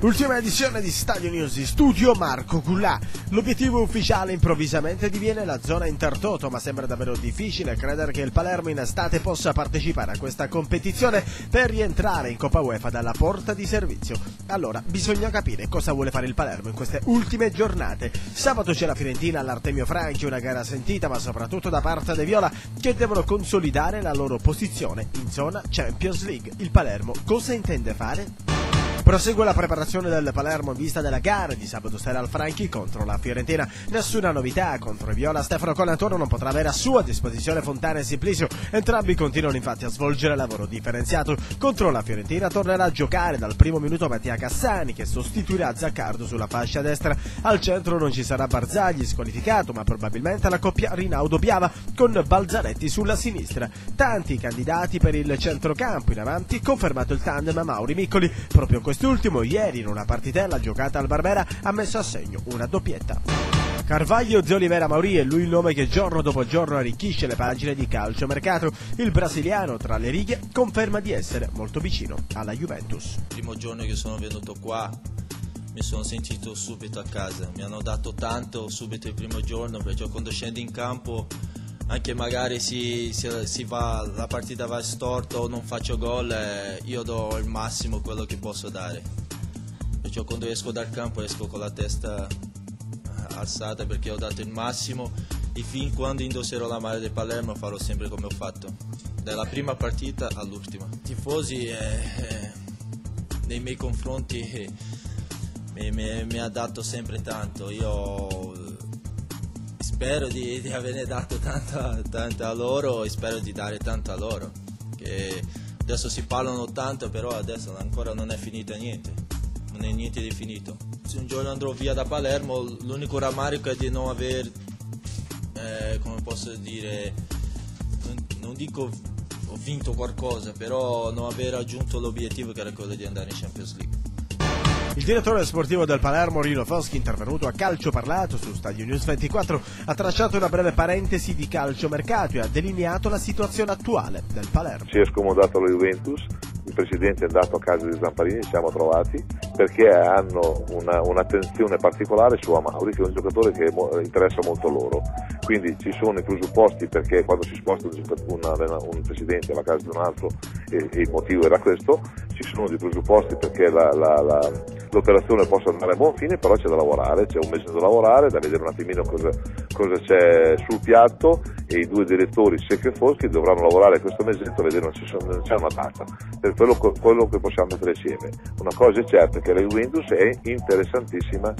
Ultima edizione di Stadio News in studio Marco Cullà. L'obiettivo ufficiale improvvisamente diviene la zona intertoto, ma sembra davvero difficile credere che il Palermo in estate possa partecipare a questa competizione per rientrare in Coppa UEFA dalla porta di servizio. Allora, bisogna capire cosa vuole fare il Palermo in queste ultime giornate. Sabato c'è la Fiorentina all'Artemio Franchi, una gara sentita, ma soprattutto da parte dei Viola che devono consolidare la loro posizione in zona Champions League. Il Palermo cosa intende fare? Prosegue la preparazione del Palermo in vista della gara di sabato sera al Franchi contro la Fiorentina. Nessuna novità contro i Viola. Stefano Colantoro non potrà avere a sua disposizione Fontana e Simplicio. Entrambi continuano infatti a svolgere lavoro differenziato. Contro la Fiorentina tornerà a giocare dal primo minuto Mattia Cassani che sostituirà Zaccardo sulla fascia destra. Al centro non ci sarà Barzagli squalificato, ma probabilmente la coppia Rinaudo Piava con Balzaretti sulla sinistra. Tanti candidati per il centrocampo in avanti, confermato il tandem Mauri Miccoli. Proprio questo Quest'ultimo ieri in una partitella giocata al Barbera ha messo a segno una doppietta. Carvaglio Oliveira Mauri è lui il nome che giorno dopo giorno arricchisce le pagine di calcio mercato. Il brasiliano, tra le righe, conferma di essere molto vicino alla Juventus. Il primo giorno che sono venuto qua mi sono sentito subito a casa, mi hanno dato tanto subito il primo giorno perché quando scendo in campo anche magari si, si, si va, la partita va storta o non faccio gol, eh, io do il massimo quello che posso dare. Perciò quando esco dal campo esco con la testa eh, alzata perché ho dato il massimo e fin quando indosserò la maglia del Palermo farò sempre come ho fatto, dalla prima partita all'ultima. I tifosi eh, eh, nei miei confronti eh, mi, mi, mi ha dato sempre tanto, io spero di, di averne dato tanto, a loro e spero di dare tanto a loro. Che adesso si parlano tanto, però adesso ancora non è finita niente, non è niente di finito. Se un giorno andrò via da Palermo, l'unico rammarico è di non aver, eh, come posso dire, non, non dico ho vinto qualcosa, però non aver raggiunto l'obiettivo che era quello di andare in Champions League. Il direttore sportivo del Palermo, Rino Foschi, intervenuto a calcio parlato su Stadio News 24, ha tracciato una breve parentesi di calcio mercato e ha delineato la situazione attuale del Palermo. Si è scomodato la Juventus, il presidente è andato a casa di Zamparini, ci siamo trovati perché hanno una, un'attenzione particolare su Amauri che è un giocatore che interessa molto loro quindi ci sono i presupposti perché quando si sposta una, un presidente alla casa di un altro e, e, il motivo era questo, ci sono dei presupposti perché la, la, la, l'operazione possa andare a buon fine, però c'è da lavorare, c'è un mese da lavorare, da vedere un attimino cosa, cosa c'è sul piatto e i due direttori secchi e foschi dovranno lavorare questo mesetto a vedere se c'è una data per quello, quello che possiamo mettere insieme. Una cosa è certa che la Juventus è interessantissima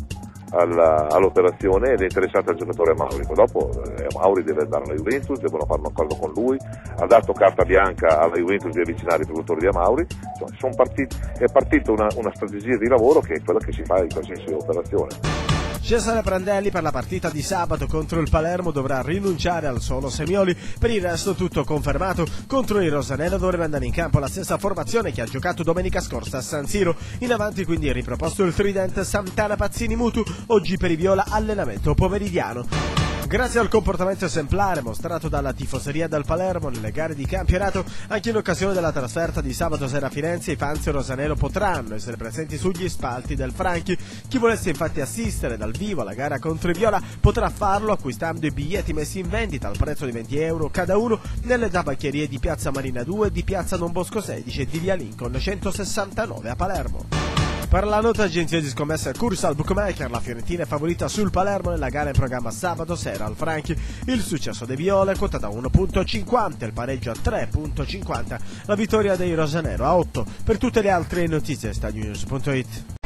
alla, all'operazione ed è interessato al giocatore Maurico. Dopo eh, Mauri deve andare alla Juventus, devono fare un accordo con lui, ha dato carta bianca alla Juventus di avvicinare i produttori di Amauri, insomma, partiti, è partita una, una strategia di lavoro che è quella che si fa in qualsiasi operazione. Cesare Prandelli per la partita di sabato contro il Palermo dovrà rinunciare al solo Semioli, per il resto tutto confermato. Contro il Rosanello dovrebbe andare in campo la stessa formazione che ha giocato domenica scorsa a San Siro. In avanti quindi riproposto il tridente Santana Pazzini Mutu, oggi per i Viola allenamento pomeridiano. Grazie al comportamento esemplare mostrato dalla tifoseria del Palermo nelle gare di campionato, anche in occasione della trasferta di sabato sera a Firenze, i fans rosanero potranno essere presenti sugli spalti del Franchi. Chi volesse infatti assistere dal vivo alla gara contro i Viola potrà farlo acquistando i biglietti messi in vendita al prezzo di 20 euro cada uno nelle tabaccherie di Piazza Marina 2, di Piazza Don Bosco 16 e di Via Lincoln 169 a Palermo. Per la nota agenzia di scommesse Cursal Bookmaker, la Fiorentina è favorita sul Palermo nella gara in programma sabato sera al Franchi. Il successo dei Viole è quotato a 1.50, il pareggio a 3.50, la vittoria dei Rosanero a 8. Per tutte le altre notizie stadionews.it.